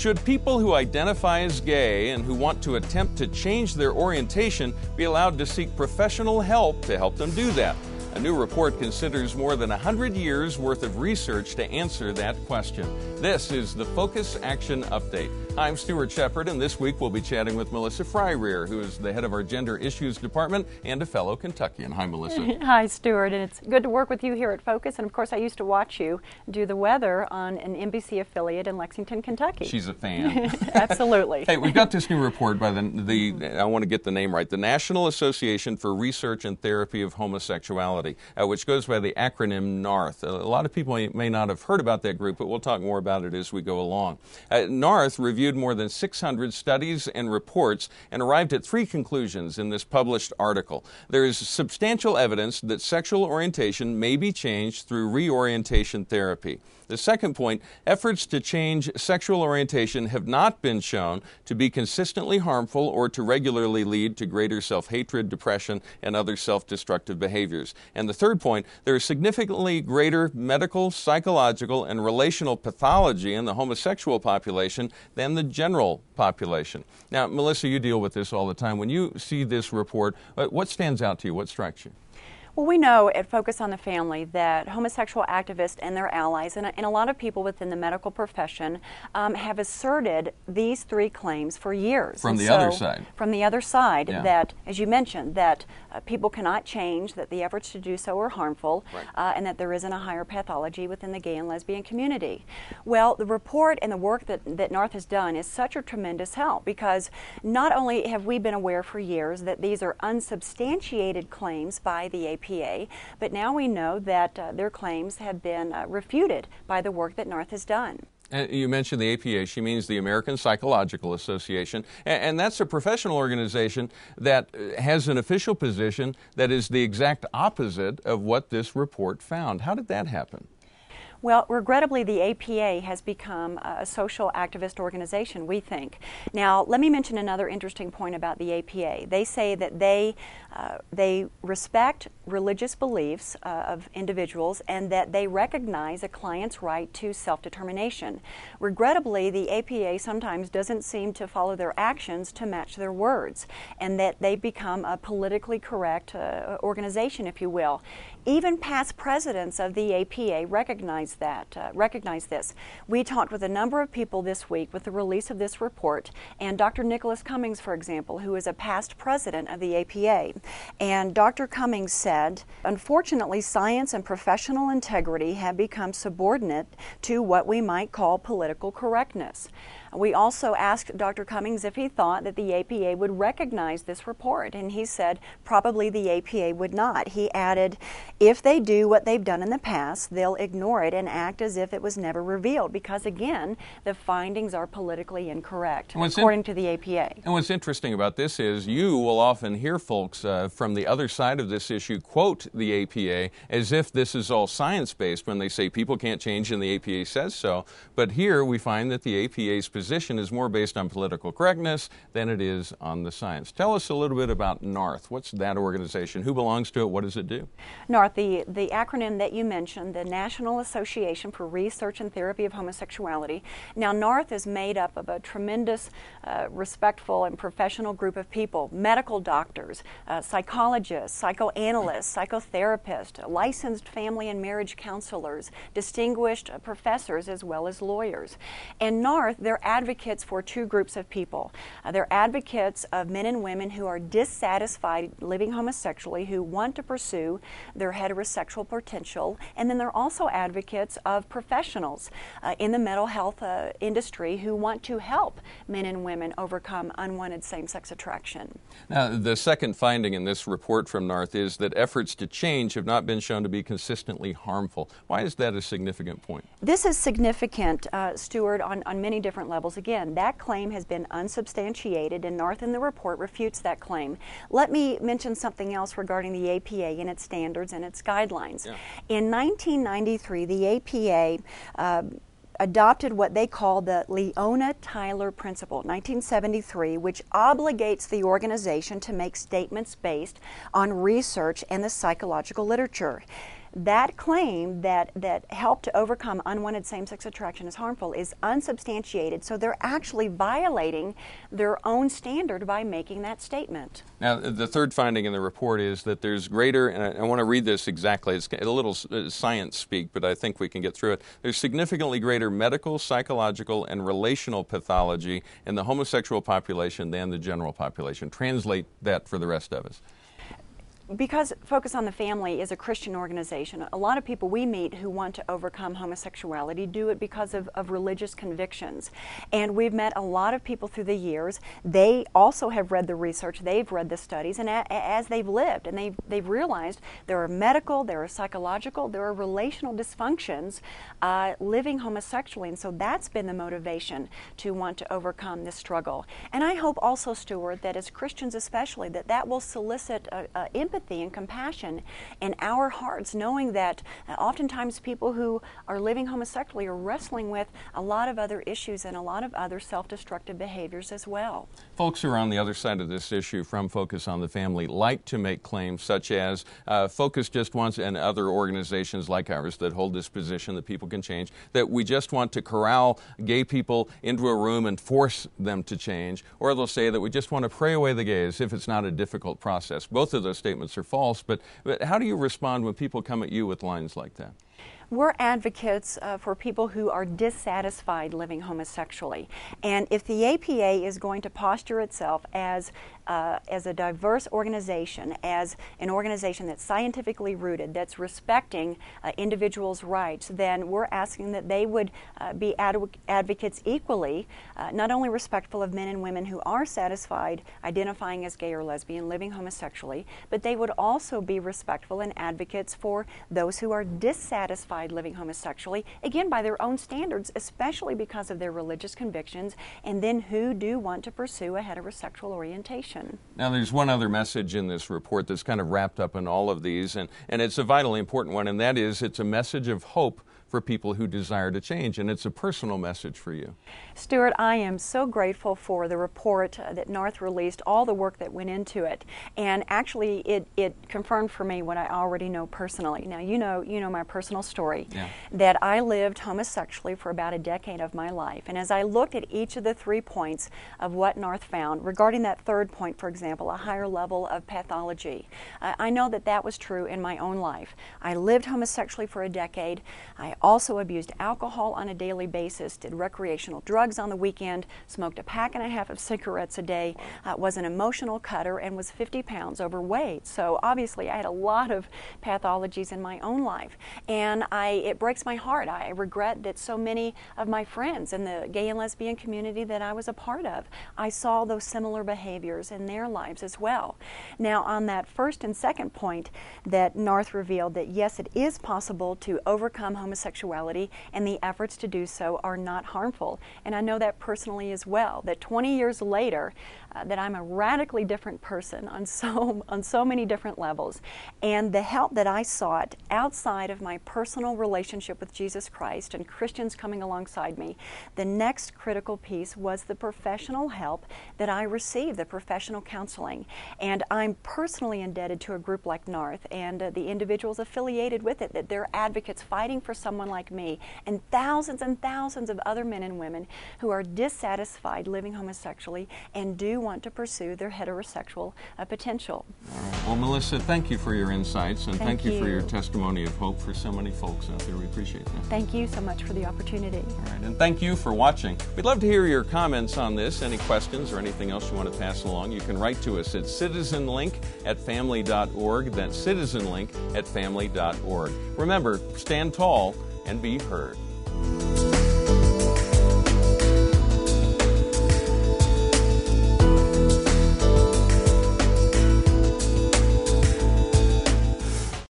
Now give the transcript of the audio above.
Should people who identify as gay and who want to attempt to change their orientation be allowed to seek professional help to help them do that? A new report considers more than 100 years worth of research to answer that question. This is the Focus Action Update. I'm Stuart Shepard, and this week we'll be chatting with Melissa Fryrear, who is the head of our Gender Issues Department and a fellow Kentuckian. Hi, Melissa. Hi, Stuart, and it's good to work with you here at Focus. And of course, I used to watch you do the weather on an NBC affiliate in Lexington, Kentucky. She's a fan. Absolutely. hey, we've got this new report by the, the, I want to get the name right, the National Association for Research and Therapy of Homosexuality, uh, which goes by the acronym NARTH. A lot of people may not have heard about that group, but we'll talk more about it as we go along. Uh, NARTH reviewed reviewed more than 600 studies and reports and arrived at three conclusions in this published article. There is substantial evidence that sexual orientation may be changed through reorientation therapy. The second point efforts to change sexual orientation have not been shown to be consistently harmful or to regularly lead to greater self hatred, depression, and other self destructive behaviors. And the third point there is significantly greater medical, psychological, and relational pathology in the homosexual population than the general population. Now, Melissa, you deal with this all the time. When you see this report, uh, what stands out to you? What strikes you? Well, we know at Focus on the Family that homosexual activists and their allies, and, and a lot of people within the medical profession, um, have asserted these three claims for years. From and the so, other side. From the other side, Yeah. that, as you mentioned, that uh, people cannot change, that the efforts to do so are harmful, Right. uh, and that there isn't a higher pathology within the gay and lesbian community. Well, the report and the work that, that NARTH has done is such a tremendous help because not only have we been aware for years that these are unsubstantiated claims by the APA, but now we know that uh, their claims have been uh, refuted by the work that NARTH has done. And you mentioned the APA. She means the American Psychological Association. And, that's a professional organization that uh, has an official position that is the exact opposite of what this report found. How did that happen? Well, regrettably, the APA has become a social activist organization, we think. Now, let me mention another interesting point about the APA. They say that they, uh, they respect religious beliefs uh, of individuals and that they recognize a client's right to self determination. Regrettably, the APA sometimes doesn't seem to follow their actions to match their words, and that they become a politically correct uh, organization, if you will. Even past presidents of the APA recognize that, uh, recognize this. We talked with a number of people this week with the release of this report, and Dr. Nicholas Cummings, for example, who is a past president of the APA. And Dr. Cummings said, unfortunately, science and professional integrity have become subordinate to what we might call political correctness. We also asked Dr. Cummings if he thought that the APA would recognize this report, and he said probably the APA would not. He added, if they do what they've done in the past, they'll ignore it and act as if it was never revealed, because again, the findings are politically incorrect, What's in- according to the APA. And what's interesting about this is you will often hear folks uh, from the other side of this issue quote the APA as if this is all science based when they say people can't change and the APA says so. But here we find that the APA's position is more based on political correctness than it is on the science. Tell us a little bit about NARTH. What's that organization? Who belongs to it? What does it do? NARTH, the, the acronym that you mentioned, the National Association for Research and Therapy of Homosexuality. Now, NARTH is made up of a tremendous, uh, respectful, and professional group of people medical doctors, uh, psychologists, psychoanalysts, psychotherapists, licensed family and marriage counselors, distinguished uh, professors, as well as lawyers. And NARTH, they're advocates for two groups of people. Uh, they're advocates of men and women who are dissatisfied living homosexually, who want to pursue their heterosexual potential, and then they're also advocates of professionals uh, in the mental health uh, industry who want to help men and women overcome unwanted same sex attraction. Now, the second finding in this report from NARTH is that efforts to change have not been shown to be consistently harmful. Why is that a significant point? This is significant, uh, Stuart, on, on many different levels. Again, that claim has been unsubstantiated, and NARTH in the report refutes that claim. Let me mention something else regarding the APA and its standards and its guidelines. Yeah. In 1993, the APA uh, adopted what they call the Leona Tyler Principle, 1973, which obligates the organization to make statements based on research and the psychological literature. That claim that, that help to overcome unwanted same sex attraction is harmful is unsubstantiated. So they're actually violating their own standard by making that statement. Now, the third finding in the report is that there's greater, and I, I want to read this exactly, it's a little uh, science speak, but I think we can get through it. There's significantly greater medical, psychological, and relational pathology in the homosexual population than the general population. Translate that for the rest of us because Focus on the Family is a Christian organization, a lot of people we meet who want to overcome homosexuality do it because of, of religious convictions. And we've met a lot of people through the years. They also have read the research, they've read the studies, and a, as they've lived, and they've, they've realized there are medical, there are psychological, there are relational dysfunctions uh, living homosexually. And so that's been the motivation to want to overcome this struggle. And I hope also, Stuart, that as Christians especially, that that will solicit uh, uh, empathy empathy and compassion in our hearts, knowing that uh, oftentimes people who are living homosexually are wrestling with a lot of other issues and a lot of other self destructive behaviors as well. Folks who are on the other side of this issue from Focus on the Family like to make claims such as uh, Focus just wants, and other organizations like ours that hold this position that people can change, that we just want to corral gay people into a room and force them to change, or they'll say that we just want to pray away the gays if it's not a difficult process. Both of those statements are false, but, but how do you respond when people come at you with lines like that? We're advocates uh, for people who are dissatisfied living homosexually. And if the APA is going to posture itself as uh, as a diverse organization, as an organization that's scientifically rooted, that's respecting uh, individuals' rights, then we're asking that they would uh, be adv- advocates equally, uh, not only respectful of men and women who are satisfied identifying as gay or lesbian, living homosexually, but they would also be respectful and advocates for those who are dissatisfied living homosexually, again, by their own standards, especially because of their religious convictions, and then who do want to pursue a heterosexual orientation. Now, there's one other message in this report that's kind of wrapped up in all of these, and, and it's a vitally important one, and that is it's a message of hope for people who desire to change, and it's a personal message for you. Stuart, I am so grateful for the report uh, that NARTH released, all the work that went into it, and actually it, it confirmed for me what I already know personally. Now, you know, you know my personal story, yeah. that I lived homosexually for about a decade of my life, and as I looked at each of the three points of what NARTH found, regarding that third point, for example, a higher level of pathology, uh, I know that that was true in my own life. I lived homosexually for a decade. I also abused alcohol on a daily basis, did recreational drugs on the weekend, smoked a pack and a half of cigarettes a day, uh, was an emotional cutter, and was 50 pounds overweight. So obviously, I had a lot of pathologies in my own life, and I it breaks my heart. I regret that so many of my friends in the gay and lesbian community that I was a part of, I saw those similar behaviors in their lives as well. Now, on that first and second point, that NARTH revealed that yes, it is possible to overcome homosexuality sexuality, and the efforts to do so are not harmful. And I know that personally as well, that 20 years later, uh, that I'm a radically different person on so, on so many different levels. And the help that I sought outside of my personal relationship with Jesus Christ and Christians coming alongside me, the next critical piece was the professional help that I received, the professional counseling. And I'm personally indebted to a group like NARTH and uh, the individuals affiliated with it, that they're advocates fighting for someone like me and thousands and thousands of other men and women who are dissatisfied living homosexually and do want to pursue their heterosexual uh, potential. Well, Melissa, thank you for your insights and thank, thank you. you. for your testimony of hope for so many folks out there. We appreciate that. Thank you so much for the opportunity. All right, and thank you for watching. We'd love to hear your comments on this, any questions or anything else you want to pass along. You can write to us at citizenlink at family.org. That's citizenlink at family.org. Remember, stand tall and be heard.